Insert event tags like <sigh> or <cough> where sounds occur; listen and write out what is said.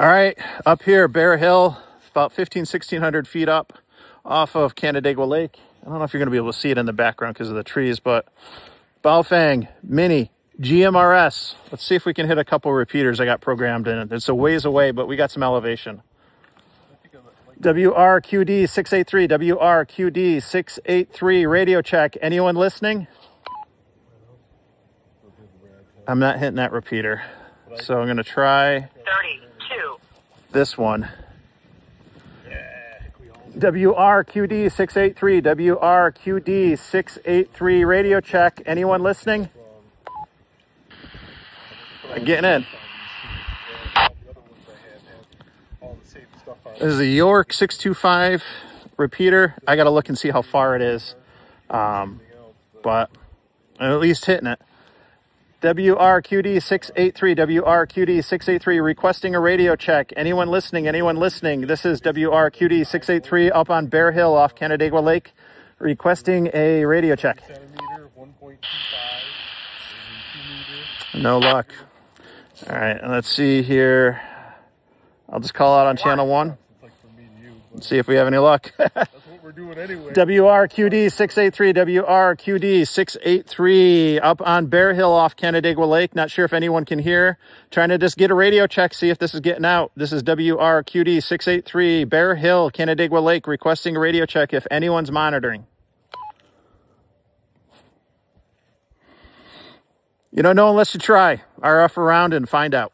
All right, up here, Bear Hill, about 15, 1600 feet up off of Canandaigua Lake. I don't know if you're to be able to see it in the background because of the trees, but Baofeng Mini GMRS. Let's see if we can hit a couple repeaters I got programmed in. It's a ways away, but we got some elevation. WRQD 683, WRQD 683, radio check. Anyone listening? I'm not hitting that repeater. So I'm to try 32. This one. WRQD 683, WRQD 683, radio check. Anyone listening? Getting in. This is a York 625 repeater. I got to look and see how far it is. Um, but I'm at least hitting it. WRQD 683, WRQD 683, requesting a radio check. Anyone listening? Anyone listening? This is WRQD 683 up on Bear Hill off Canandaigua Lake, requesting a radio check. centimeter, 1.25, two meter. No luck. All right, and let's see here. I'll just call out on channel one It's like for me and you, but and see if we have any luck. <laughs> we're doing anyway. WRQD 683, WRQD 683 up on Bear Hill off Canandaigua Lake. Not sure if anyone can hear. Trying to just get a radio check, see if this is getting out. This is WRQD 683 Bear Hill, Canandaigua Lake, requesting a radio check if anyone's monitoring. You don't know unless you try. RF around and find out.